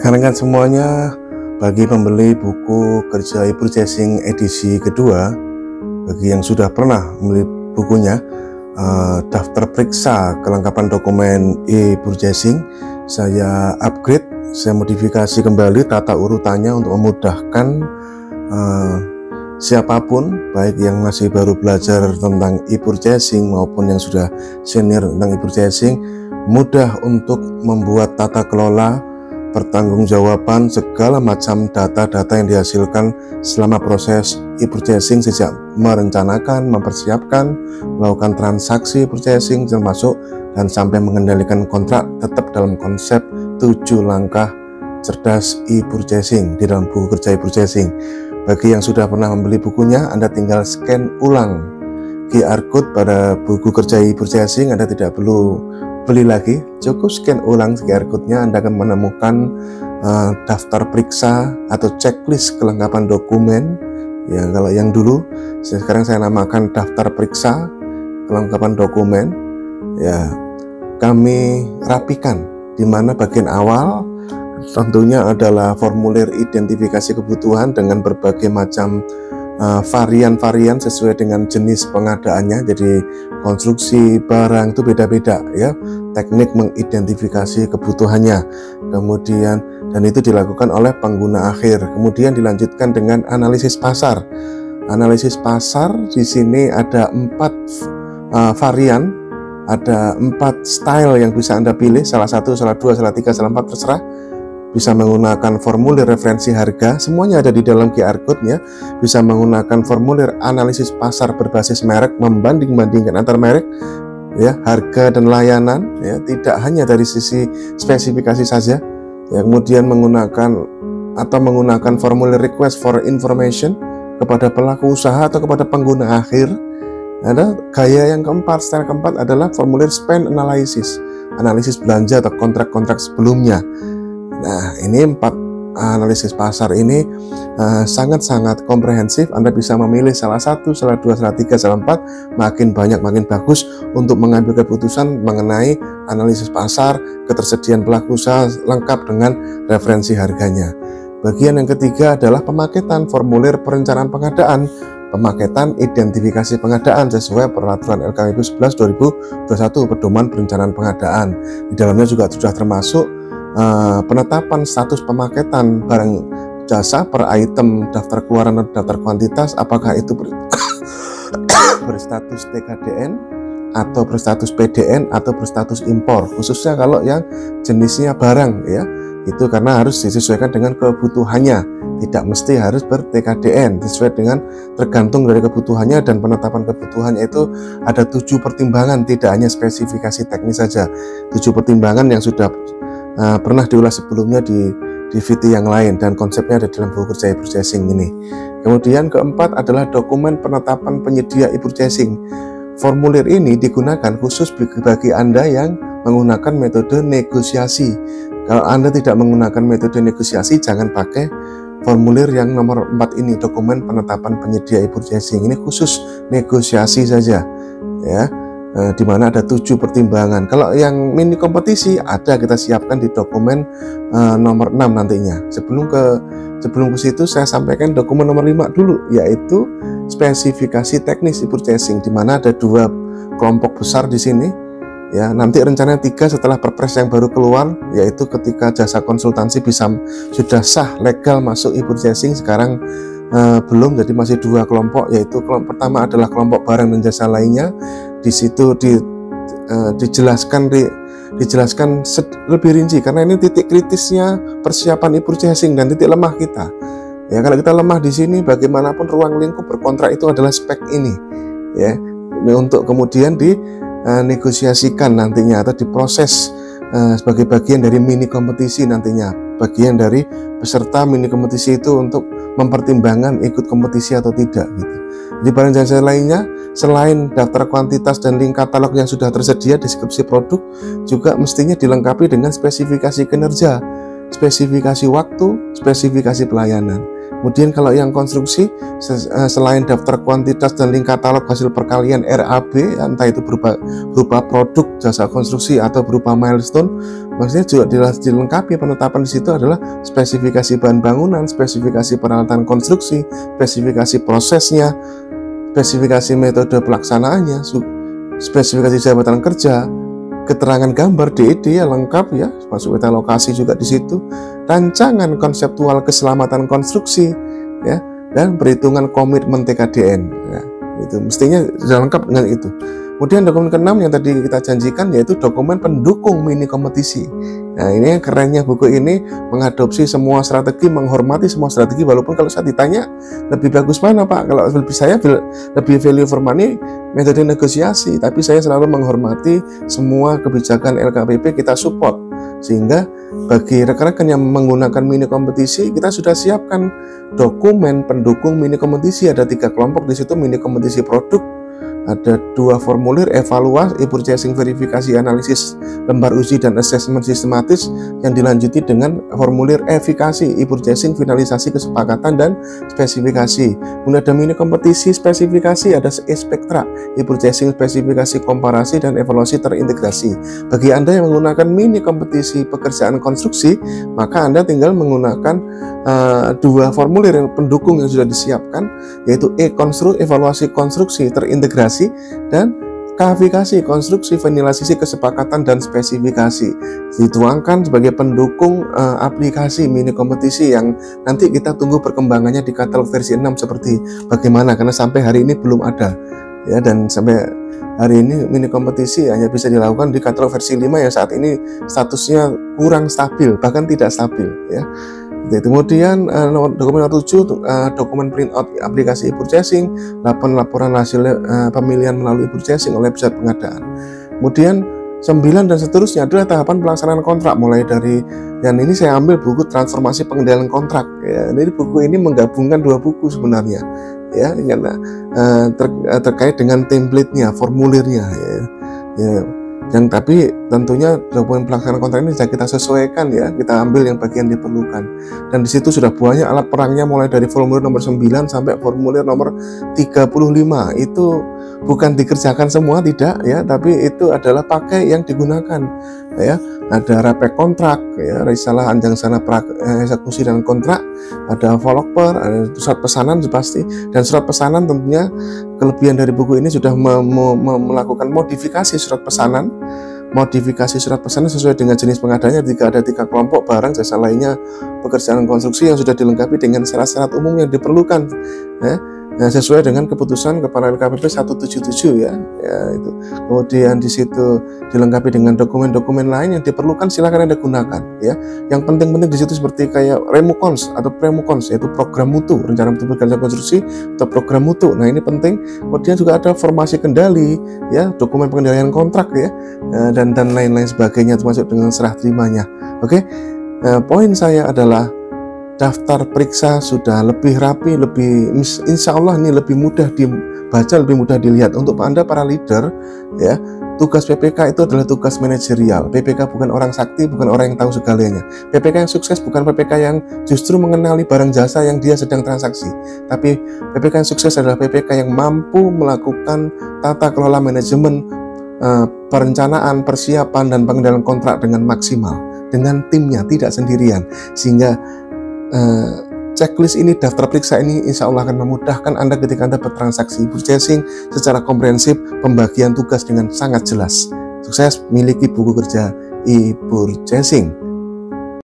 Rekan-rekan semuanya, bagi pembeli buku kerja e-purchasing edisi kedua, bagi yang sudah pernah membeli bukunya, uh, daftar periksa kelengkapan dokumen e-purchasing, saya upgrade, saya modifikasi kembali tata urutannya untuk memudahkan uh, siapa pun, baik yang masih baru belajar tentang e-purchasing maupun yang sudah senior tentang e-purchasing, mudah untuk membuat tata kelola pertanggungjawaban segala macam data-data yang dihasilkan selama proses e-purchasing sejak merencanakan, mempersiapkan, melakukan transaksi purchasing termasuk dan sampai mengendalikan kontrak tetap dalam konsep tujuh langkah cerdas e-purchasing di dalam buku kerja e-purchasing. Bagi yang sudah pernah membeli bukunya, Anda tinggal scan ulang QR code pada buku kerja e-purchasing, Anda tidak perlu beli lagi, cukup scan ulang QR code-nya Anda akan menemukan uh, daftar periksa atau checklist kelengkapan dokumen. Ya, kalau yang dulu sekarang saya namakan daftar periksa kelengkapan dokumen. Ya, kami rapikan di mana bagian awal tentunya adalah formulir identifikasi kebutuhan dengan berbagai macam varian-varian uh, sesuai dengan jenis pengadaannya. Jadi konstruksi barang itu beda-beda ya. Teknik mengidentifikasi kebutuhannya. Kemudian dan itu dilakukan oleh pengguna akhir. Kemudian dilanjutkan dengan analisis pasar. Analisis pasar di sini ada empat uh, varian, ada empat style yang bisa anda pilih. Salah satu, salah dua, salah tiga, salah empat terserah bisa menggunakan formulir referensi harga, semuanya ada di dalam QR code-nya, bisa menggunakan formulir analisis pasar berbasis merek, membanding-bandingkan antar merek, ya harga dan layanan, ya tidak hanya dari sisi spesifikasi saja, ya kemudian menggunakan atau menggunakan formulir request for information kepada pelaku usaha atau kepada pengguna akhir. Ada gaya yang keempat, style keempat adalah formulir spend analysis, analisis belanja atau kontrak-kontrak sebelumnya Nah, ini empat analisis pasar ini eh, sangat-sangat uh, komprehensif. Anda bisa memilih salah satu, salah dua, salah tiga, salah empat, makin banyak makin bagus untuk mengambil keputusan mengenai analisis pasar, ketersediaan pelaku usaha lengkap dengan referensi harganya. Bagian yang ketiga adalah pemaketan formulir perencanaan pengadaan pemaketan identifikasi pengadaan sesuai peraturan LKPP 11 2021 pedoman perencanaan pengadaan. Di dalamnya juga sudah termasuk uh, penetapan status pemaketan barang jasa per item daftar keluaran atau daftar kuantitas apakah itu ber, berstatus TKDN atau berstatus PDN atau berstatus impor? Khususnya kalau yang jenisnya barang ya. Itu karena harus disesuaikan dengan kebutuhannya. Tidak mesti harus ber TKDN sesuai dengan tergantung dari kebutuhannya dan penetapan kebutuhannya itu ada tujuh pertimbangan tidak hanya spesifikasi teknis saja. Tujuh pertimbangan yang sudah uh, pernah diulas sebelumnya di DVD yang lain dan konsepnya ada dalam buku kerja e-purchasing ini. Kemudian keempat adalah dokumen penetapan penyedia e-purchasing. Formulir ini digunakan khusus bagi Anda yang menggunakan metode negosiasi. Kalau Anda tidak menggunakan metode negosiasi, jangan pakai formulir yang nomor 4 ini, dokumen penetapan penyedia e-purchasing. Ini khusus negosiasi saja. Ya, eh, di mana ada tujuh pertimbangan. Kalau yang mini kompetisi ada kita siapkan di dokumen eh, nomor 6 nantinya. Sebelum ke sebelum ke situ saya sampaikan dokumen nomor 5 dulu yaitu spesifikasi teknis e-purchasing di mana ada dua kelompok besar di sini. Ya, nanti rencananya tiga setelah perpres yang baru keluar, yaitu ketika jasa konsultansi bisa sudah sah legal masuk e-purchasing sekarang uh, belum jadi masih dua kelompok yaitu kelompok pertama adalah kelompok barang dan jasa lainnya di situ di, uh, dijelaskan di, dijelaskan lebih rinci. Karena ini titik kritisnya persiapan e-purchasing dan titik lemah kita. Ya kalau kita lemah di sini bagaimanapun ruang lingkup berkontrak itu adalah spek ini. Ya untuk kemudian dinegosiasikan uh, nantinya atau diproses uh, sebagai bagian dari mini kompetisi nantinya. Bagian dari peserta mini kompetisi itu untuk mempertimbangkan ikut kompetisi atau tidak gitu. Di barang jasa lainnya, selain daftar kuantitas dan link katalog yang sudah tersedia deskripsi produk, juga mestinya dilengkapi dengan spesifikasi kinerja, spesifikasi waktu, spesifikasi pelayanan. Kemudian kalau yang konstruksi eh, selain daftar kuantitas dan link katalog hasil perkalian RAB entah itu berupa berupa produk jasa konstruksi atau berupa milestone maksudnya juga dilengkapi penetapan di situ adalah spesifikasi bahan bangunan, spesifikasi peralatan konstruksi, spesifikasi prosesnya, spesifikasi metode pelaksanaannya, spesifikasi jabatan kerja, keterangan gambar DED ya lengkap ya, masuk peta lokasi juga di situ, rancangan konseptual keselamatan konstruksi ya, dan perhitungan komitmen TKDN. Ya, itu mestinya sudah lengkap dengan itu. Kemudian dokumen keenam yang tadi kita janjikan yaitu dokumen pendukung mini kompetisi. Nah ini yang kerennya buku ini mengadopsi semua strategi, menghormati semua strategi walaupun kalau saya ditanya lebih bagus mana Pak? Kalau lebih saya lebih value for money metode negosiasi, tapi saya selalu menghormati semua kebijakan LKPP kita support sehingga bagi rekan-rekan yang menggunakan mini kompetisi kita sudah siapkan dokumen pendukung mini kompetisi ada tiga kelompok di situ mini kompetisi produk ada dua formulir evaluasi, purchasing verifikasi analisis lembar uji dan assessment sistematis yang dilanjuti dengan formulir efikasi, e-purchasing finalisasi kesepakatan dan spesifikasi. Kemudian ada mini kompetisi spesifikasi, ada e-spektra, e-purchasing spesifikasi komparasi dan evaluasi terintegrasi. Bagi Anda yang menggunakan mini kompetisi pekerjaan konstruksi, maka Anda tinggal menggunakan uh, dua formulir yang pendukung yang sudah disiapkan, yaitu e-konstru, evaluasi konstruksi terintegrasi dan kalifikasi, konstruksi, finalisasi, kesepakatan, dan spesifikasi. Dituangkan sebagai pendukung uh, aplikasi mini kompetisi yang nanti kita tunggu perkembangannya di katalog versi 6 seperti bagaimana karena sampai hari ini belum ada. Ya dan sampai hari ini mini kompetisi hanya bisa dilakukan di katalog versi 5 yang saat ini statusnya kurang stabil bahkan tidak stabil ya Kemudian uh, dokumen 7 uh, dokumen printout aplikasi purchasing, 8 laporan hasil uh, pemilihan melalui purchasing oleh pusat pengadaan. Kemudian 9 dan seterusnya adalah tahapan pelaksanaan kontrak mulai dari dan ini saya ambil buku transformasi pengendalian kontrak ya. Jadi buku ini menggabungkan dua buku sebenarnya ya uh, ter, terkait dengan template-nya, formulirnya ya. ya yang tapi tentunya dokumen pelaksanaan kontrak ini bisa kita sesuaikan ya kita ambil yang bagian diperlukan. Dan di situ sudah banyak alat perangnya mulai dari formulir nomor 9 sampai formulir nomor 35 itu bukan dikerjakan semua tidak ya. Tapi itu adalah pakai yang digunakan ya. Ada rapek kontrak ya. Risalah anjang sana pra, eh, eksekusi dan kontrak ada developer ada surat pesanan pasti. Dan surat pesanan tentunya kelebihan dari buku ini sudah me me me melakukan modifikasi surat pesanan. Modifikasi surat pesanan sesuai dengan jenis pengadanya jika ada tiga kelompok barang jasa lainnya pekerjaan konstruksi yang sudah dilengkapi dengan syarat-syarat umum yang diperlukan ya Nah, sesuai dengan keputusan Kepala LKPP 177 ya, ya itu. Kemudian di situ dilengkapi dengan dokumen-dokumen lain yang diperlukan silakan Anda gunakan ya. Yang penting-penting di situ seperti kayak remukons atau premukons yaitu program mutu, rencana mutu kerja konstruksi atau program mutu. Nah, ini penting. Kemudian juga ada formasi kendali ya, dokumen pengendalian kontrak ya dan dan lain-lain sebagainya termasuk dengan serah terimanya. Oke. Nah, poin saya adalah daftar periksa sudah lebih rapi, lebih insya Allah ini lebih mudah dibaca, lebih mudah dilihat. Untuk Anda para leader, ya tugas PPK itu adalah tugas manajerial. PPK bukan orang sakti, bukan orang yang tahu segalanya. PPK yang sukses bukan PPK yang justru mengenali barang jasa yang dia sedang transaksi. Tapi PPK yang sukses adalah PPK yang mampu melakukan tata kelola manajemen, uh, perencanaan, persiapan, dan pengendalian kontrak dengan maksimal dengan timnya, tidak sendirian. Sehingga uh, checklist ini, daftar periksa ini insya Allah akan memudahkan Anda ketika Anda bertransaksi purchasing secara komprehensif, pembagian tugas dengan sangat jelas. Sukses miliki buku kerja e-purchasing.